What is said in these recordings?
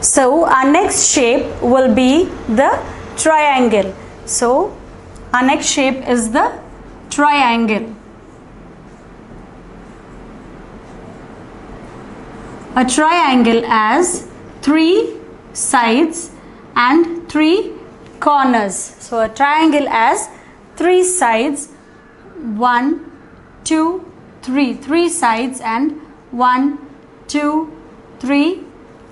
So our next shape will be the triangle. So our next shape is the triangle. A triangle has three sides and three corners. So a triangle has three sides, one, two, three, three sides and one, two, three,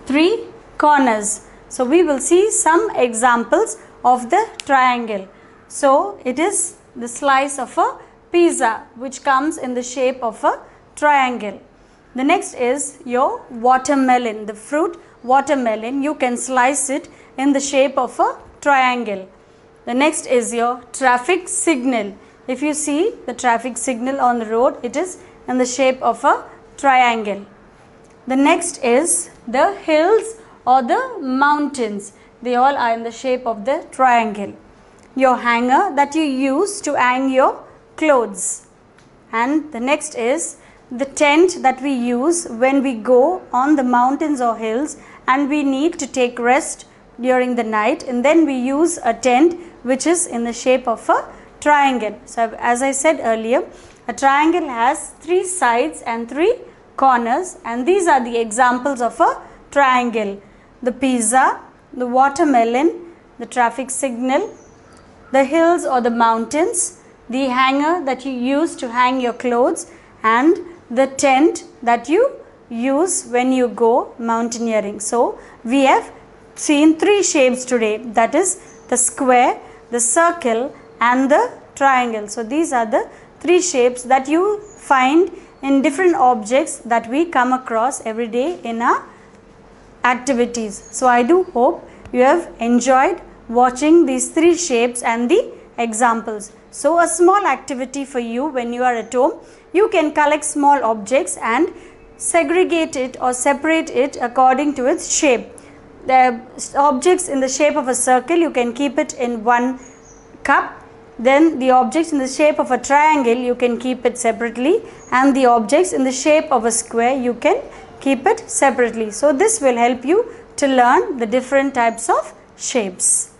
three corners. So we will see some examples of the triangle. So it is the slice of a pizza which comes in the shape of a triangle. The next is your watermelon, the fruit watermelon. You can slice it in the shape of a triangle. The next is your traffic signal. If you see the traffic signal on the road, it is in the shape of a triangle. The next is the hills or the mountains. They all are in the shape of the triangle. Your hanger that you use to hang your clothes. And the next is the tent that we use when we go on the mountains or hills and we need to take rest during the night and then we use a tent which is in the shape of a triangle. So, as I said earlier, a triangle has three sides and three corners and these are the examples of a triangle. The pizza, the watermelon, the traffic signal, the hills or the mountains, the hanger that you use to hang your clothes and the tent that you use when you go mountaineering. So, we have seen three shapes today that is the square, the circle and the triangle. So, these are the three shapes that you find in different objects that we come across every day in our activities. So, I do hope you have enjoyed watching these three shapes and the examples. So, a small activity for you when you are at home, you can collect small objects and segregate it or separate it according to its shape. The objects in the shape of a circle, you can keep it in one cup. Then the objects in the shape of a triangle, you can keep it separately and the objects in the shape of a square, you can keep it separately. So, this will help you to learn the different types of shapes.